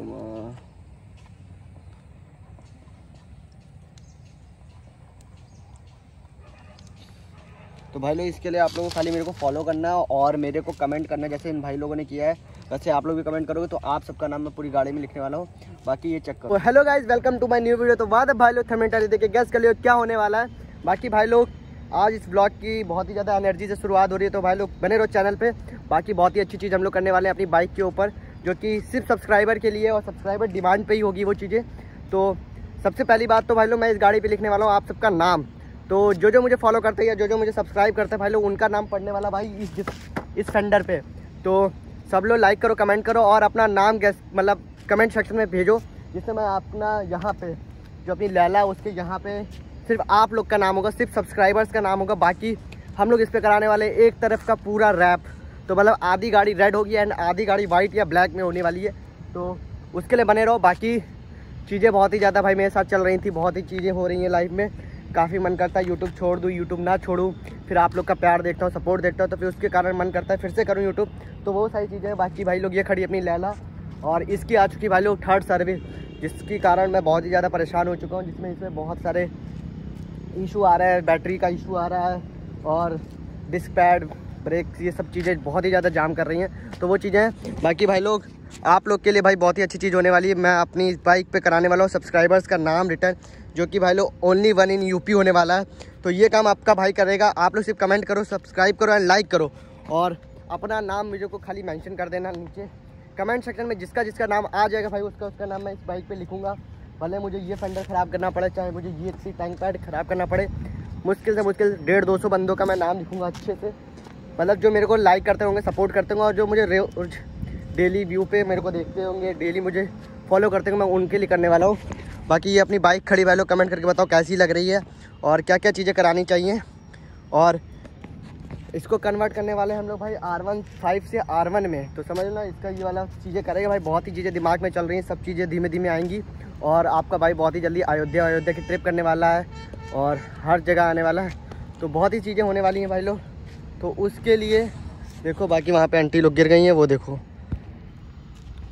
कुमार तो भाई लोग, इसके लिए आप लोगों को खाली मेरे को फॉलो करना है और मेरे को कमेंट करना जैसे इन भाई लोगों ने किया है। वैसे आप लोग भी कमेंट करोगे तो आप सबका नाम मैं पूरी गाड़ी में लिखने वाला हूँ। बाकी ये चेक करो। Hello guys welcome to my new video तो बाद भाई लोग थमेंटा देखिए गैस कर लियो, क्या होने वाला है। बाकी भाई लोग, आज इस ब्लॉग की बहुत ही ज़्यादा एनर्जी से शुरुआत हो रही है तो भाई लोग बने रहो चैनल पर बाकी बहुत ही अच्छी चीज़ हम लोग करने वाले हैं अपनी बाइक के ऊपर। जो कि सिर्फ़ सब्सक्राइबर के लिए और सब्सक्राइबर डिमांड पे ही होगी वो चीज़ें। तो सबसे पहली बात तो भाई लोग, मैं इस गाड़ी पे लिखने वाला हूँ, आप सबका नाम। तो जो जो मुझे फॉलो करते हैं या जो जो मुझे सब्सक्राइब करते हैं भाई लोग, उनका नाम पढ़ने वाला भाई इस इस फेंडर पे। तो सब लोग लाइक करो कमेंट करो और अपना नाम गैस मतलब कमेंट सेक्शन में भेजो, जिससे मैं अपना यहाँ पे, जो अपनी लैला उसके यहाँ पे सिर्फ़ आप लोग का नाम होगा, सिर्फ़ सब्सक्राइबर्स का नाम होगा। बाकी हम लोग इस पर कराने वाले एक तरफ़ का पूरा रैप तो मतलब आधी गाड़ी रेड होगी एंड आधी गाड़ी वाइट या ब्लैक में होने वाली है। तो उसके लिए बने रहो, बाकी चीज़ें बहुत ही ज़्यादा भाई मेरे साथ चल रही थी, बहुत ही चीज़ें हो रही हैं लाइफ में। काफ़ी मन करता है यूट्यूब छोड़ दूँ यूट्यूब ना छोड़ूँ, फिर आप लोग का प्यार देखता हूँ सपोर्ट देखता हूँ तो फिर उसके कारण मन करता है फिर से करूँ यूट्यूब तो वो सारी चीज़ें बाकी भाई लोग ये खड़ी अपनी लैला और इसकी आ चुकी भाई लोग थर्ड सर्विस जिसके कारण मैं बहुत ही ज़्यादा परेशान हो चुका हूँ, जिसमें इसमें बहुत सारे इशू आ रहा है बैटरी का इशू आ रहा है और डिस्क पैड ब्रेक ये सब चीज़ें बहुत ही ज़्यादा जाम कर रही हैं तो वो चीज़ें बाकी भाई लोग, आप लोग के लिए भाई बहुत ही अच्छी चीज़ होने वाली है। मैं अपनी बाइक पे कराने वाला हूँ सब्सक्राइबर्स का नाम रिटर्न जो कि भाई लोग ओनली वन इन यूपी होने वाला है। तो ये काम आपका भाई करेगा। आप लोग सिर्फ़ कमेंट करो सब्सक्राइब करो एंड लाइक करो। और अपना नाम मुझे को खाली मैंशन कर देना नीचे। कमेंट सेक्शन में जिसका जिसका नाम आ जाएगा भाई, उसका उसका नाम मैं इस बाइक पर लिखूँगा। भले मुझे ये फेंडर ख़राब करना पड़े, चाहे मुझे ये सी टैंक पैड ख़राब करना पड़े। मुश्किल से मुश्किल डेढ़ दो सौ बंदों का मैं नाम लिखूँगा अच्छे से। मतलब जो मेरे को लाइक करते होंगे सपोर्ट करते होंगे और जो मुझे डेली व्यू पे मेरे को देखते होंगे डेली मुझे फॉलो करते होंगे, मैं उनके लिए करने वाला हूँ। बाकी ये अपनी बाइक खड़ी वालों कमेंट करके बताओ कैसी लग रही है और क्या क्या चीज़ें करानी चाहिए। और इसको कन्वर्ट करने वाले हम लोग भाई आर वन फाइव से आर वन में। तो समझ ना, इसका ये वाला चीज़ें करेगा भाई, बहुत ही चीज़ें दिमाग में चल रही हैं, सब चीज़ें धीमे धीमे आएँगी। और आपका भाई बहुत ही जल्दी अयोध्या अयोध्या की ट्रिप करने वाला है और हर जगह आने वाला है। तो बहुत ही चीज़ें होने वाली हैं भाई लोग। तो उसके लिए, देखो बाकी वहाँ पे आंटी लोग गिर गई हैं, वो देखो।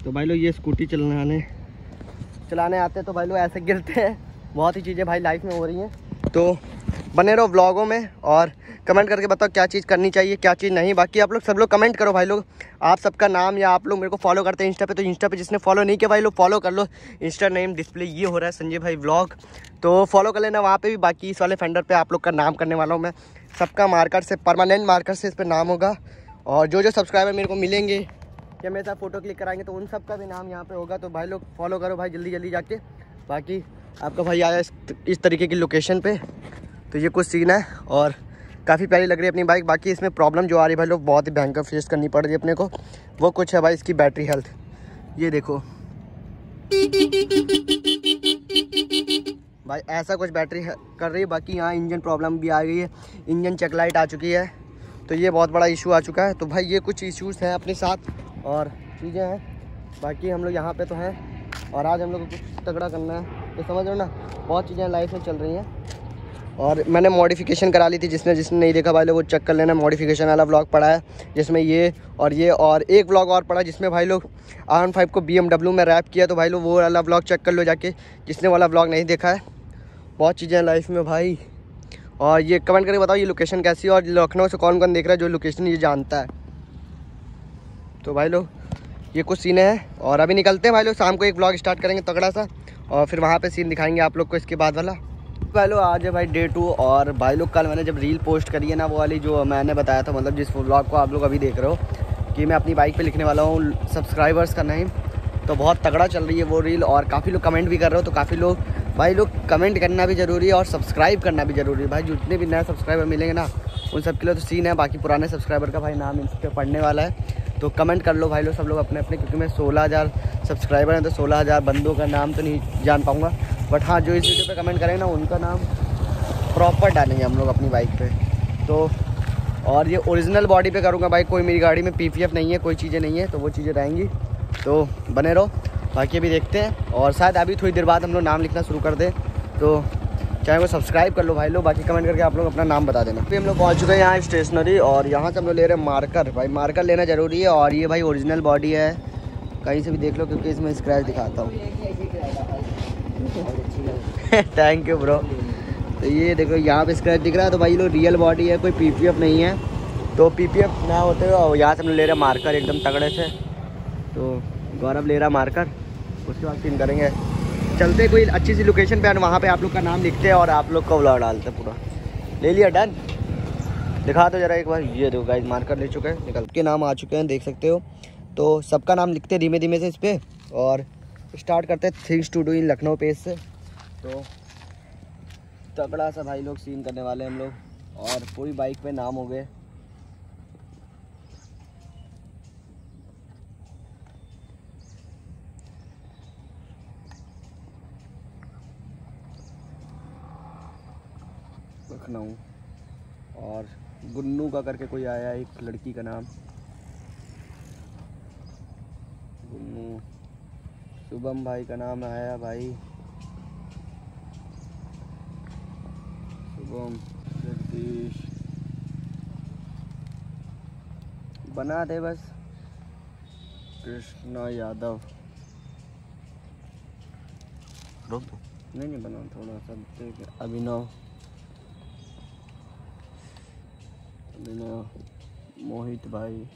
तो भाई लोग ये स्कूटी चलाने चलाने आते तो भाई लोग ऐसे गिरते हैं। बहुत ही चीज़ें भाई लाइफ में हो रही हैं। तो बने रहो ब्लॉगों में और कमेंट करके बताओ क्या चीज़ करनी चाहिए, क्या चीज़ नहीं। बाकी आप लोग सब लोग कमेंट करो भाई लोग। आप सबका नाम या आप लोग मेरे को फॉलो करते हैं इंस्टा पे तो इंस्टा पे जिसने फॉलो नहीं किया भाई लोग फॉलो कर लो। इंस्टा नेम डिस्प्ले ये हो रहा है संजय भाई ब्लॉग तो फॉलो कर लेना वहाँ पर भी, बाकी इस वाले फेंडर पर आप लोग का नाम करने वाला हूँ मैं। सबका मार्कर से परमानेंट मार्कर से इस पर नाम होगा। और जो जो सब्सक्राइबर मेरे को मिलेंगे, या मेरे साथ फ़ोटो क्लिक कराएँगे तो उन सब का भी नाम यहाँ पे होगा। तो भाई लोग फॉलो करो भाई जल्दी जल्दी जाके। बाकी आपका भाई आया इस तरीके की लोकेशन पे। तो ये कुछ सीन है और काफ़ी प्यारी लग रही है अपनी बाइक बाकी इसमें प्रॉब्लम जो आ रही है भाई लोग, बहुत ही भयंकर फेस करनी पड़ रही है अपने को। वो कुछ है भाई इसकी बैटरी हेल्थ ये देखो। भाई ऐसा कुछ बैटरी कर रही है। बाकी यहाँ इंजन प्रॉब्लम भी आ गई है। इंजन चेक लाइट आ चुकी है। तो ये बहुत बड़ा इशू आ चुका है। तो भाई ये कुछ इश्यूज़ हैं अपने साथ और चीज़ें हैं। बाकी हम लोग यहाँ पे तो हैं और आज हम लोग को कुछ तगड़ा करना है। तो समझ लो ना, बहुत चीज़ें लाइफ में चल रही हैं। और मैंने मॉडिफिकेशन करा ली थी, जिसने जिसने नहीं देखा भाई लोग, वो चेक कर लेना मॉडिफिकेशन वाला ब्लॉग पड़ा है, जिसमें ये और ये और एक ब्लॉग और पड़ा, जिसमें भाई लोग आर फाइव को BMW में रैप किया तो भाई लोग वो वाला ब्लॉग चेक कर लो जाके, जिसने वाला ब्लॉग नहीं देखा है। बहुत चीज़ें हैं लाइफ में भाई। और ये कमेंट करके बताओ, ये लोकेशन कैसी है, और लखनऊ से कौन कौन देख रहा है, जो लोकेशन ये जानता है। तो भाई लोग, ये कुछ सीन है, और अभी निकलते हैं भाई लोग, शाम को एक ब्लॉग स्टार्ट करेंगे तगड़ा सा, और फिर वहाँ पे सीन दिखाएँगे आप लोग को इसके बाद वाला। लोग आज है भाई डे टू और भाई लोग, कल मैंने जब रील पोस्ट करी है ना, वो वाली जो मैंने बताया था मतलब जिस ब्लॉग को आप लोग अभी देख रहे हो, कि मैं अपनी बाइक पे लिखने वाला हूँ सब्सक्राइबर्स का नहीं तो बहुत तगड़ा चल रही है वो रील और काफ़ी लोग कमेंट भी कर रहे हो तो काफ़ी लोग, भाई लोग कमेंट करना भी ज़रूरी है और सब्सक्राइब करना भी ज़रूरी है। भाई जितने भी नए सब्सक्राइबर मिलेंगे ना, उन सब के लिए तो सीन है, बाकी पुराने सब्सक्राइबर का भाई नाम इस पर पढ़ने वाला है तो कमेंट कर लो भाई लोग, सब लोग अपने अपने क्योंकि मैं सोलह हज़ार सब्सक्राइबर हैं तो सोलह हज़ार बंदों का नाम तो नहीं जान पाऊँगा। बट हाँ जो इस वीडियो पे कमेंट करेंगे ना, उनका नाम प्रॉपर डालेंगे हम लोग अपनी बाइक पे। तो और ये ओरिजिनल बॉडी पे करूँगा बाइक कोई मेरी गाड़ी में पीपीएफ नहीं है, कोई चीज़ें नहीं है तो वो चीज़ें रहेंगी। तो बने रहो, बाकी अभी देखते हैं। और शायद अभी थोड़ी देर बाद हम लोग नाम लिखना शुरू कर दें। तो चैनल को सब्सक्राइब कर लो भाई लोग, बाकी कमेंट करके आप लोग अपना नाम बता देना। फिर हम लोग पहुँच चुके हैं यहाँ स्टेशनरी और यहाँ से हम लोग ले रहे हैं मार्कर भाई मार्कर लेना ज़रूरी है, और ये भाई ओरिजिनल बॉडी है। कहीं से भी देख लो, क्योंकि इसमें स्क्रैच दिखाता हूँ। थैंक यू ब्रो तो ये देखो, यहाँ पे स्क्रैच दिख रहा है तो भाई लोग रियल बॉडी है, कोई पीपीएफ नहीं है। तो पीपीएफ ना होते हुए यहाँ से हम ले रहे मार्कर एकदम तगड़े से। तो गौरव ले रहा मार्कर उसके बाद सीन करेंगे। चलते कोई अच्छी सी लोकेशन पे वहाँ पे आप लोग का नाम लिखते हैं, और आप लोग का ब्लॉग डालते पूरा। ले लिया डन दिखा दो जरा एक बार, ये देखो गाइस मार्कर ले चुके हैं, निकल के नाम आ चुके हैं, देख सकते हो। तो सबका नाम लिखते हैं धीमे धीमे से इस पर और स्टार्ट करते हैं things to do in Lucknow page से। तो तगड़ा सा भाई लोग सीन करने वाले हैं हम लोग, और पूरी बाइक पे नाम हो गए। लखनऊ। और गुन्नू का करके कोई आया, एक लड़की का नाम गुन्नू शुभम भाई का नाम आया भाई। शुभम जगदीश। बना दे बस। कृष्णा यादव। रोक दो। नहीं नहीं बना थोड़ा सा देख अभिनव। अभिनव मोहित भाई।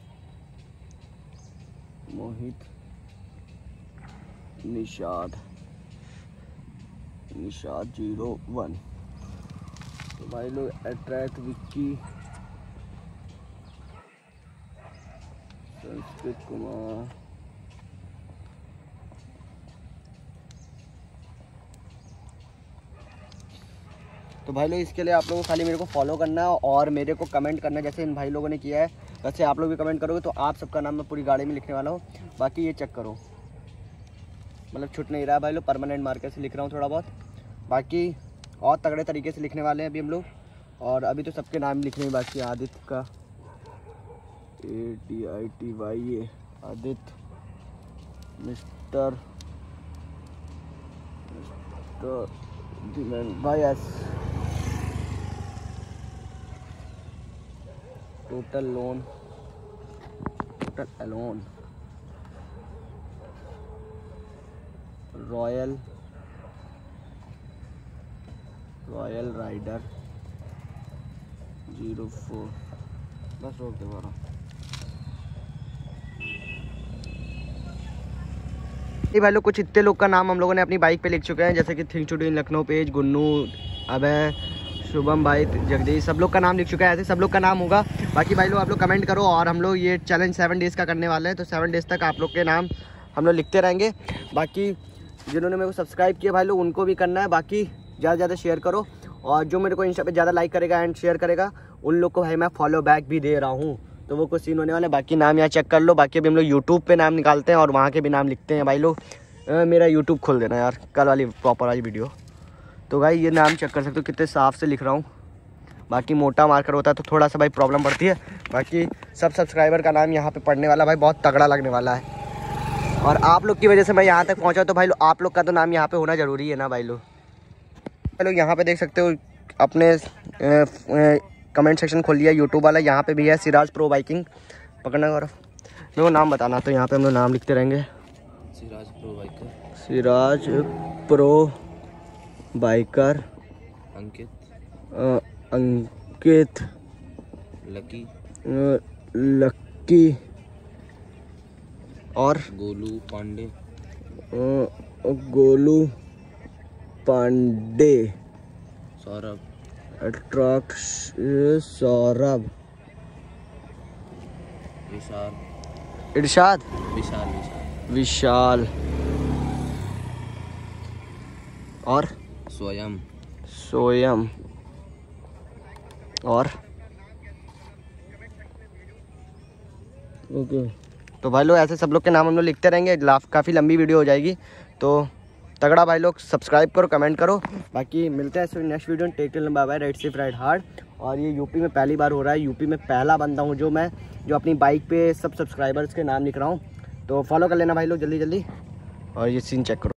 मोहित। निषाद निषाद ज़ीरो वन तो भाई लोग अट्रैक्ट विक्की संस्कृत कुमार. तो भाई लोग, इसके लिए आप लोगों को खाली मेरे को फॉलो करना है और मेरे को कमेंट करना, जैसे इन भाई लोगों ने किया है। वैसे आप लोग भी कमेंट करोगे तो आप सबका नाम मैं पूरी गाड़ी में लिखने वाला हूँ। बाकी ये चेक करो। मतलब छुट नहीं रहा भाई लोग परमानेंट मार्कर से लिख रहा हूँ थोड़ा बहुत। बाकी और तगड़े तरीके से लिखने वाले हैं अभी हम लोग। और अभी तो सबके नाम लिखने बाकी, आदित्य का। A T I T Y A Aditya, mister mister भाई S. Total lone total alone royal royal rider zero four. बस रोक दे बारह। भाई लोग, कुछ इतने लोग का नाम हम लोगों ने अपनी बाइक पे लिख चुके हैं, जैसे कि thing in Lucknow page, Gunnu, Abhay, Shubham भाई, जगदीश, सब लोग का नाम लिख चुका है, ऐसे सब लोग का नाम होगा। बाकी भाई लोग, आप लोग कमेंट करो और हम लोग ये चैलेंज सेवन डेज़ का करने वाले हैं तो सेवन डेज़ तक आप लोग के नाम हम लोग लिखते रहेंगे। बाकी जिन्होंने मेरे को सब्सक्राइब किया भाई लोग, उनको भी करना है। बाकी ज़्यादा ज़्यादा शेयर करो। और जो मेरे को इंस्टा पे ज़्यादा लाइक करेगा एंड शेयर करेगा, उन लोग को भाई मैं फॉलो बैक भी दे रहा हूँ। तो वो कुछ सीन होने वाले बाकी नाम यहाँ चेक कर लो। बाकी अभी हम लोग यूट्यूब पर नाम निकालते हैं और वहाँ के भी नाम लिखते हैं भाई लोग। मेरा यूट्यूब खोल देना यार, कल वाली प्रॉपर वाली वीडियो तो भाई ये नाम चेक कर सकते हो, कितने साफ़ से लिख रहा हूँ। बाकी मोटा मार्कर होता है तो थोड़ा सा भाई प्रॉब्लम पड़ती है। बाकी सब सब्सक्राइबर का नाम यहाँ पे पढ़ने वाला भाई बहुत तगड़ा लगने वाला है। और आप लोग की वजह से मैं यहाँ तक पहुँचा तो भाई लोग आप लोग का तो नाम यहाँ पे होना ज़रूरी है ना भाई लोग भाई लोग यहाँ पे देख सकते हो अपने कमेंट सेक्शन खोल लिया यूट्यूब वाला यहाँ पे भी है सिराज प्रो बाइकिंग पकड़ना गौरव मेरे को नाम बताना तो यहाँ पे हम लोग नाम लिखते रहेंगे। Siraj pro biker Siraj pro biker Ankit. Ankit. Lucky. Lucky और? गोलू पांडे। गोलू पांडे। सौरभ। सौरभ। विशाल। इरशाद? विशाल विशाल। और? स्वयं। स्वयं। और? ओके। okay. तो भाई लोग, ऐसे सब लोग के नाम हम लोग लिखते रहेंगे। काफ़ी लंबी वीडियो हो जाएगी। तो तगड़ा भाई लोग सब्सक्राइब करो कमेंट करो। बाकी मिलते हैं नेक्स्ट वीडियो टेक लंबा बाय राइट सिफ राइट हार्ड और ये यूपी में पहली बार हो रहा है। यूपी में पहला बंदा हूँ जो मैं, जो अपनी बाइक पे सब सब्सक्राइबर्स के नाम लिख रहा हूँ। तो फॉलो कर लेना भाई लोग जल्दी जल्दी और ये सीन चेक करो।